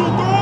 chutou!